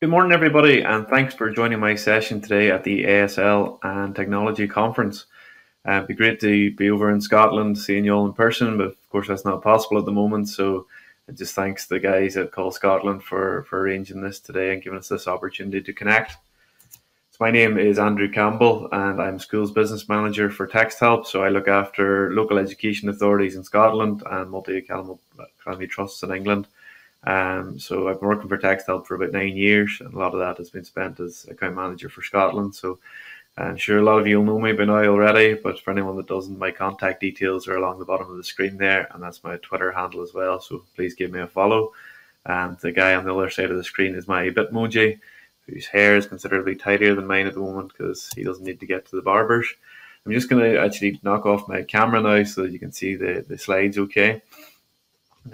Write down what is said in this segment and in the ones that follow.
Good morning, everybody, and thanks for joining my session today at the ASL and Technology Conference. Uh, it'd be great to be over in Scotland, seeing you all in person, but of course that's not possible at the moment. So, just thanks the guys at Call Scotland for for arranging this today and giving us this opportunity to connect. So, my name is Andrew Campbell, and I'm Schools Business Manager for TextHelp. So, I look after local education authorities in Scotland and multi academy trusts in England. Um, so I've been working for TextHelp for about nine years, and a lot of that has been spent as account manager for Scotland. So I'm sure a lot of you will know me by now already, but for anyone that doesn't, my contact details are along the bottom of the screen there, and that's my Twitter handle as well. So please give me a follow. And the guy on the other side of the screen is my Bitmoji, whose hair is considerably tidier than mine at the moment because he doesn't need to get to the barbers. I'm just going to actually knock off my camera now so that you can see the, the slides okay.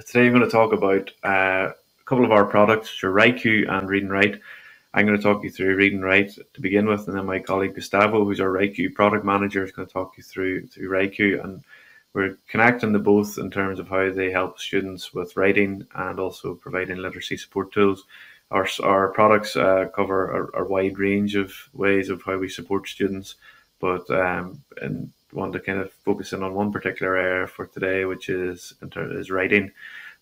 Today, I'm going to talk about uh, a couple of our products, which are and Read and Write. I'm going to talk you through Read and Write to begin with, and then my colleague Gustavo, who's our WriQ product manager, is going to talk you through through WriQ, and we're connecting the both in terms of how they help students with writing and also providing literacy support tools. Our, our products uh, cover a, a, wide range of ways of how we support students, but um, want to kind of focus in on one particular area for today, which is in terms is writing.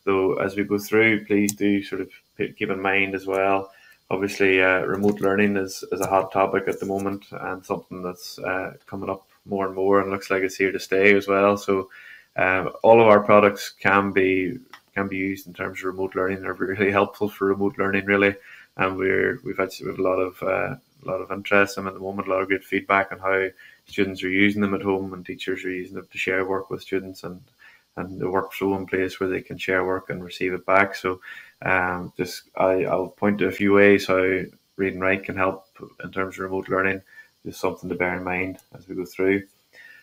Though as we go through, please do sort of keep in mind as well. Obviously, uh, remote learning is, is a hot topic at the moment and something that's uh, coming up more and more, and looks like it's here to stay as well. So, um, all of our products can be can be used in terms of remote learning. They're really helpful for remote learning, really, and we're we've actually we have a lot of uh, a lot of interest and at the moment, a lot of good feedback on how students are using them at home and teachers are using them to share work with students and and the workflow in place where they can share work and receive it back. So um, just I, I'll point to a few ways how read and write can help in terms of remote learning. Just something to bear in mind as we go through.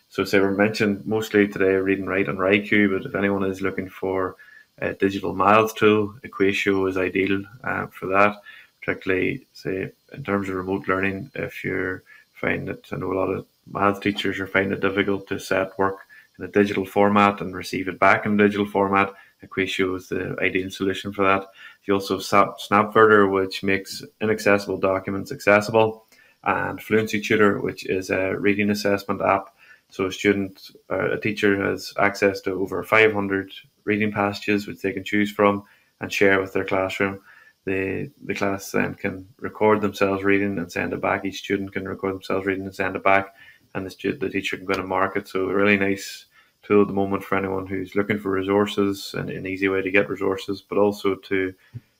So say we mentioned mostly today read and write on WriQ, but if anyone is looking for a digital maths tool, Equatio is ideal uh, for that. Particularly say in terms of remote learning, if you're finding that I know a lot of math teachers are finding it difficult to set work in a digital format and receive it back in a digital format. Equatio is the ideal solution for that. You also have Snapverter, which makes inaccessible documents accessible, and Fluency Tutor, which is a reading assessment app. So a student, uh, a teacher has access to over 500 reading passages, which they can choose from and share with their classroom. The, the class then can record themselves reading and send it back. Each student can record themselves reading and send it back and the, the teacher can go to market. So really nice tool at the moment for anyone who's looking for resources and an easy way to get resources, but also to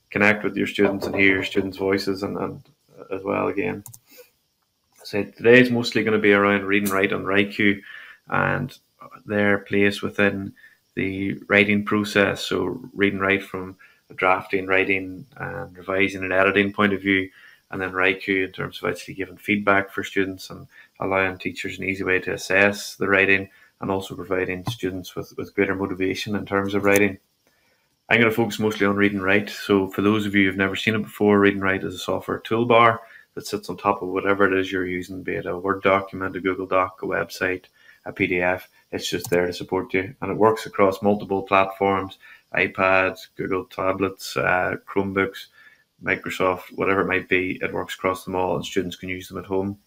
connect with your students and hear your students' voices and, and uh, as well again. So today is mostly going to be around read and write on WriQ and their place within the writing process. So read and write from a drafting, writing, and revising and editing point of view, and then WriQ in terms of actually giving feedback for students and allowing teachers an easy way to assess the writing and also providing students with, with greater motivation in terms of writing. I'm going to focus mostly on read and write. So, for those of you who've never seen it before, read and write is a software toolbar that sits on top of whatever it is you're using, be it a Word document, a Google Doc, a website, a PDF. It's just there to support you, and it works across multiple platforms: iPads, Google tablets, uh, Chromebooks, Microsoft, whatever it might be. It works across them all, and students can use them at home.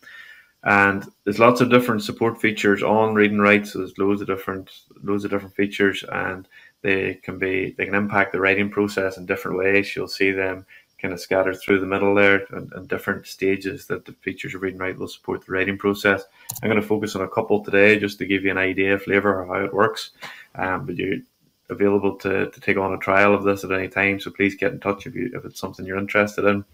And there's lots of different support features on read and write. So there's loads of different loads of different features, and they can be they can impact the writing process in different ways. You'll see them kind of scattered through the middle there and, and different stages that the features of read and write will support the writing process. I'm going to focus on a couple today just to give you an idea, flavor of how it works. Um, but you're available to, to take on a trial of this at any time. So please get in touch if you if it's something you're interested in.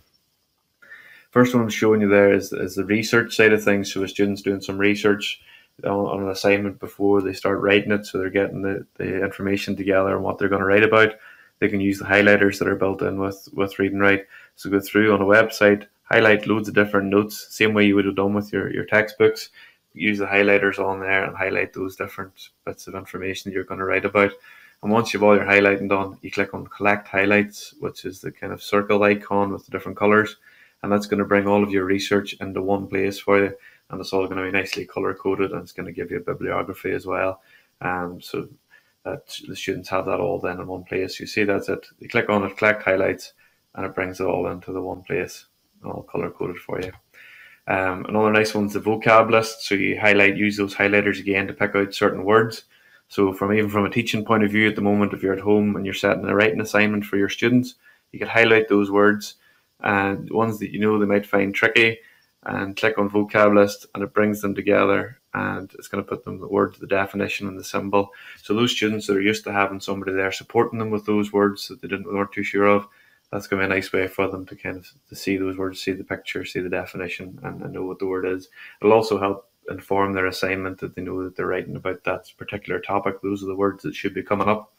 First one I'm showing you there is, is the research side of things. So a student's doing some research on, on, an assignment before they start writing it. So they're getting the, the information together and what they're going to write about. They can use the highlighters that are built in with, with Read and Write. So go through on a website, highlight loads of different notes, same way you would have done with your, your textbooks. Use the highlighters on there and highlight those different bits of information you're going to write about. And once you've all your highlighting done, you click on collect highlights, which is the kind of circle icon with the different colors and that's going to bring all of your research into one place for you and it's all going to be nicely color coded and it's going to give you a bibliography as well um, so that the students have that all then in one place you see that's it you click on it collect highlights and it brings it all into the one place, all color coded for you. Um, another nice one's the vocab list. So you highlight, use those highlighters again to pick out certain words. So from even from a teaching point of view, at the moment, if you're at home and you're setting a writing assignment for your students, you could highlight those words and ones that you know they might find tricky, and click on vocab list, and it brings them together, and it's going to put them the word, the definition, and the symbol. So those students that are used to having somebody there supporting them with those words that they didn't weren't too sure of, that's going to be a nice way for them to kind of to see those words, see the picture, see the definition, and, and know what the word is. It'll also help inform their assignment that they know that they're writing about that particular topic. Those are the words that should be coming up.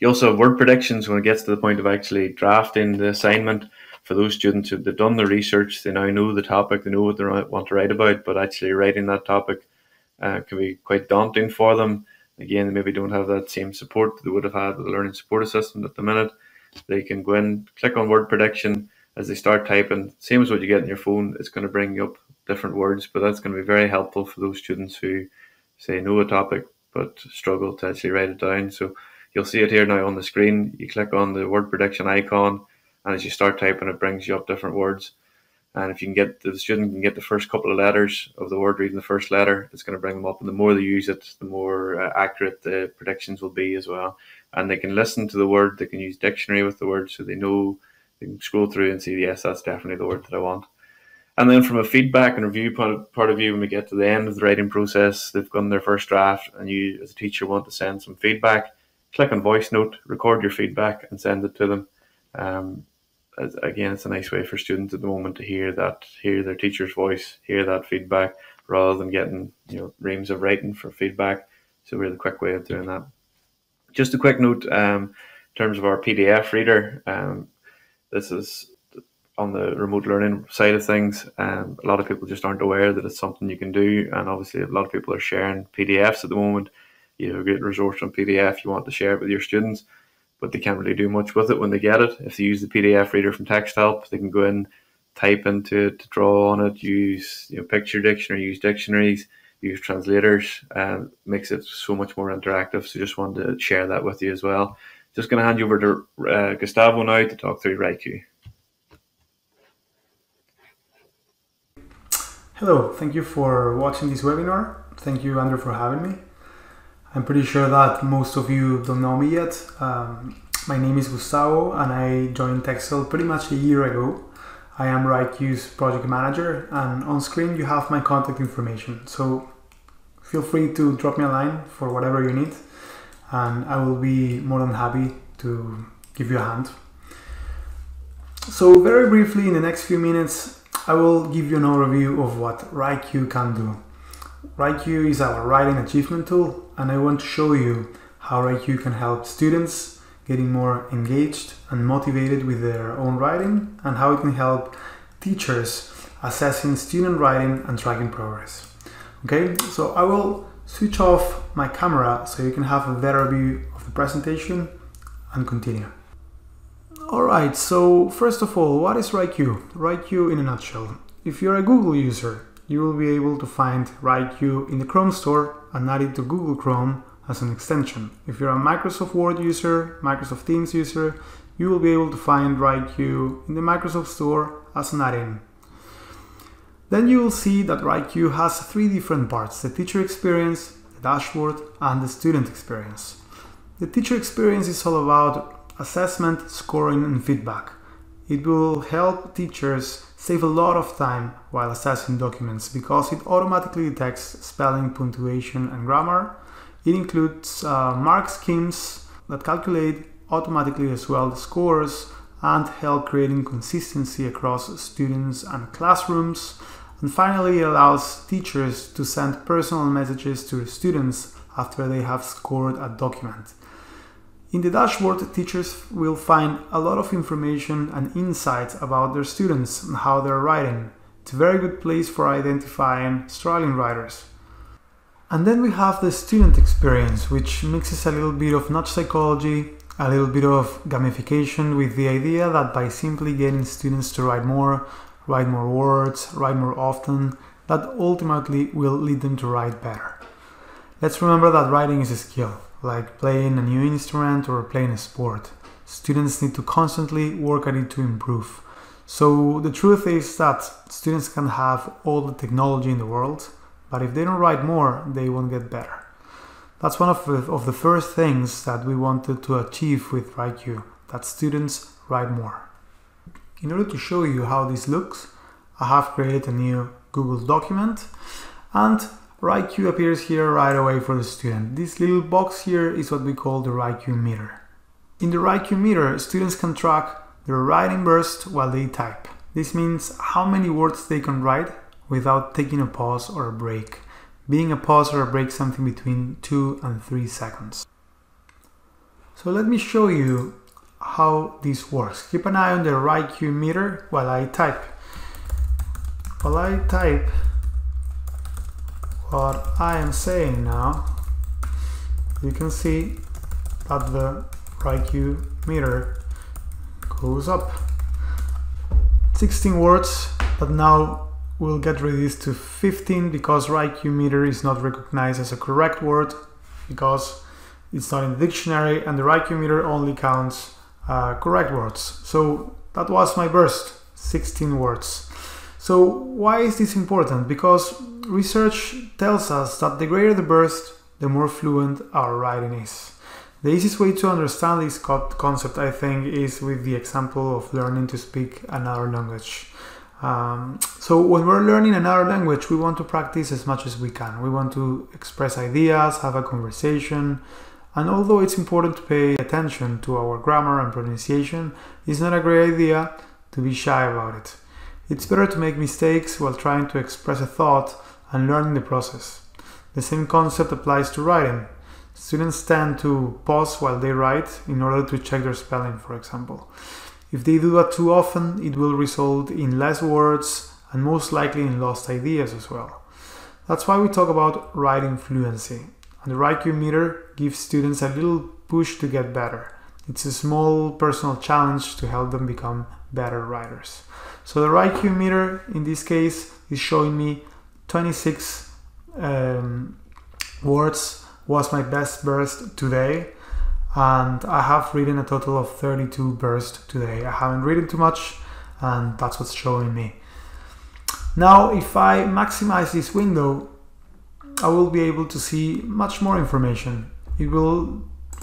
You also have word predictions when it gets to the point of actually drafting the assignment for those students who've done the research. They now know the topic, they know what they want to write about, but actually writing that topic uh, can be quite daunting for them. Again, they maybe don't have that same support that they would have had with the learning support assistant at the minute. They can go in, click on word prediction as they start typing. Same as what you get on your phone, it's going to bring you up different words, but that's going to be very helpful for those students who say know a topic but struggle to actually write it down. So You'll see it here now on the screen. You click on the word prediction icon, and as you start typing, it brings you up different words. And if you can get the student can get the first couple of letters of the word, reading the first letter, it's going to bring them up. And the more they use it, the more uh, accurate the predictions will be as well. And they can listen to the word. They can use dictionary with the word, so they know they can scroll through and see, yes, that's definitely the word that I want. And then from a feedback and review part of view, when we get to the end of the writing process, they've done their first draft, and you, as a teacher, want to send some feedback click on voice note, record your feedback, and send it to them. Um, again, it's a nice way for students at the moment to hear that, hear their teacher's voice, hear that feedback, rather than getting you know reams of writing for feedback. So we're the quick way of doing that. Just a quick note um, in terms of our PDF reader. Um, this is on the remote learning side of things. Um, a lot of people just aren't aware that it's something you can do, and obviously a lot of people are sharing PDFs at the moment you know, great resource on PDF, you want to share it with your students, but they can't really do much with it when they get it. If they use the PDF reader from TextHelp, they can go in, type into it, draw on it, use you know picture dictionary, use dictionaries, use translators, and makes it so much more interactive. So just wanted to share that with you as well. Just going to hand you over to uh, Gustavo now to talk through WriQ. Hello, thank you for watching this webinar. Thank you, Andrew, for having me. I'm pretty sure that most of you don't know me yet. Um, my name is Gustavo and I joined Texthelp pretty much a year ago. I am WriQ's project manager and on screen you have my contact information. So feel free to drop me a line for whatever you need and I will be more than happy to give you a hand. So very briefly in the next few minutes I will give you an overview of what WriQ can do. WriQ is our writing achievement tool and I want to show you how WriQ can help students getting more engaged and motivated with their own writing and how it can help teachers assessing student writing and tracking progress. Okay, so I will switch off my camera so you can have a better view of the presentation and continue. Alright, so first of all, what is WriQ? WriQ in a nutshell. If you're a Google user, you will be able to find WriQ in the Chrome store and add it to Google Chrome as an extension. If you're a Microsoft Word user, Microsoft Teams user, you will be able to find WriQ in the Microsoft Store as an add-in. Then you will see that WriQ has three different parts, the teacher experience, the dashboard, and the student experience. The teacher experience is all about assessment, scoring, and feedback. It will help teachers save a lot of time while assessing documents because it automatically detects spelling, punctuation, and grammar. It includes uh, mark schemes that calculate automatically as well the scores and help creating consistency across students and classrooms. And finally, it allows teachers to send personal messages to students after they have scored a document. In the dashboard, teachers will find a lot of information and insights about their students and how they're writing. It's a very good place for identifying struggling writers. And then we have the student experience, which mixes a little bit of nudge psychology, a little bit of gamification with the idea that by simply getting students to write more, write more words, write more often, that ultimately will lead them to write better. Let's remember that writing is a skill like playing a new instrument or playing a sport. students need to constantly work at it to improve. So the truth is that students can have all the technology in the world, but if they don't write more, they won't get better. That's one of the, of the first things that we wanted to achieve with WriQ, that students write more. In order to show you how this looks, I have created a new Google document and WriQ appears here right away for the student. This little box here is what we call the WriQ meter. In the WriQ meter, students can track their writing burst while they type. This means how many words they can write without taking a pause or a break, being a pause or a break something between 2 and 3 seconds. So let me show you how this works. Keep an eye on the WriQ meter while I type. While I type what I am saying now, you can see that the WriQ meter goes up. 16 words, but now we'll get reduced to 15 because WriQ meter is not recognized as a correct word because it's not in the dictionary and the WriQ meter only counts uh, correct words. So that was my burst, 16 words. So why is this important? Because research tells us that the greater the burst, the more fluent our writing is. The easiest way to understand this concept, I think, is with the example of learning to speak another language. Um, so when we're learning another language, we want to practice as much as we can. We want to express ideas, have a conversation, and although it's important to pay attention to our grammar and pronunciation, it's not a great idea to be shy about it. It's better to make mistakes while trying to express a thought and learn in the process. The same concept applies to writing. Students tend to pause while they write in order to check their spelling, for example. If they do that too often, it will result in less words and most likely in lost ideas as well. That's why we talk about writing fluency. And the WriQ meter gives students a little push to get better. It's a small personal challenge to help them become better writers. So the WriQ meter in this case is showing me 26 um, words was my best burst today and I have written a total of 32 bursts today. I haven't written too much and that's what's showing me. Now if I maximize this window I will be able to see much more information. It will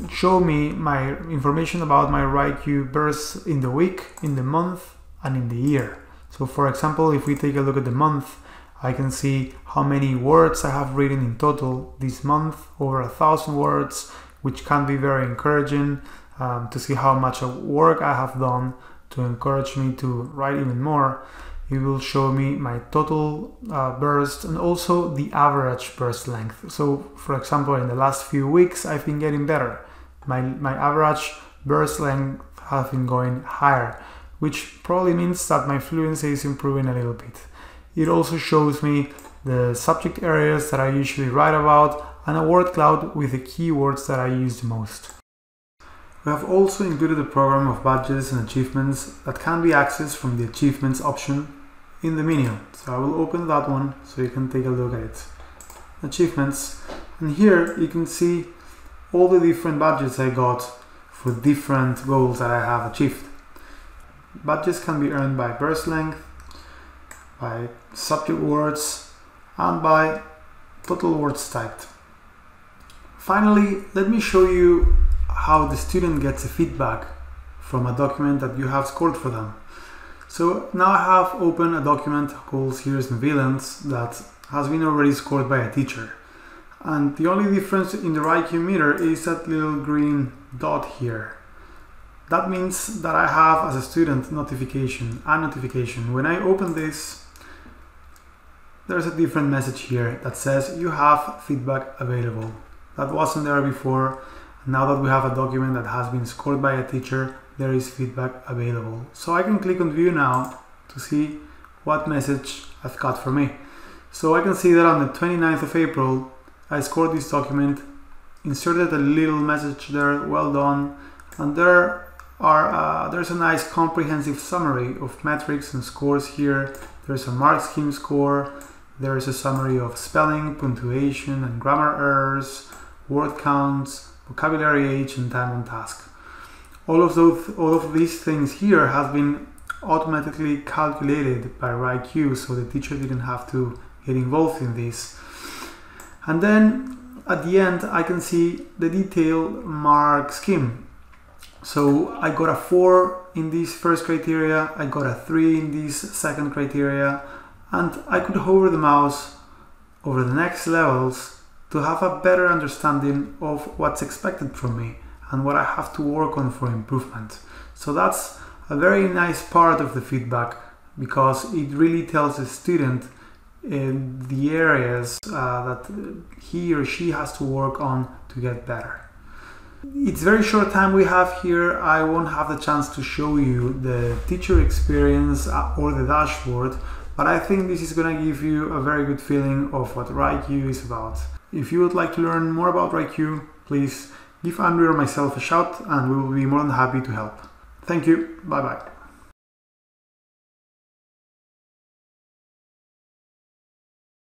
show me my information about my WriQ bursts in the week, in the month and in the year. So for example if we take a look at the month I can see how many words I have written in total this month, over a thousand words, which can be very encouraging um, to see how much work I have done to encourage me to write even more. It will show me my total uh, burst and also the average burst length. So, for example, in the last few weeks, I've been getting better. My, my average burst length has been going higher, which probably means that my fluency is improving a little bit. It also shows me the subject areas that I usually write about and a word cloud with the keywords that I use most. We have also included a program of badges and achievements that can be accessed from the achievements option in the menu. So I will open that one so you can take a look at it. Achievements and here you can see all the different badges I got for different goals that I have achieved. Badges can be earned by burst length, by subject words and by total words typed. Finally, let me show you how the student gets a feedback from a document that you have scored for them. So now I have opened a document called Heroes and Villains that has been already scored by a teacher. And the only difference in the WriQ meter is that little green dot here. That means that I have as a student notification, a notification. When I open this, there's a different message here that says you have feedback available. That wasn't there before. Now that we have a document that has been scored by a teacher, there is feedback available. So I can click on view now to see what message I've got for me. So I can see that on the 29th of April, I scored this document, inserted a little message there, well done, and there are uh, there's a nice comprehensive summary of metrics and scores here. There's a mark scheme score, there is a summary of spelling, punctuation and grammar errors, word counts, vocabulary age and time on task. all of those all of these things here have been automatically calculated by WriQ so the teacher didn't have to get involved in this and then at the end I can see the detail mark scheme so I got a 4 in this first criteria I got a 3 in this second criteria and I could hover the mouse over the next levels to have a better understanding of what's expected from me and what I have to work on for improvement. So that's a very nice part of the feedback because it really tells the student in the areas uh, that he or she has to work on to get better. It's very short time we have here. I won't have the chance to show you the teacher experience uh, or the dashboard, but I think this is going to give you a very good feeling of what WriQ is about. If you would like to learn more about WriQ, please give Andrew or myself a shout and we will be more than happy to help. Thank you. Bye bye.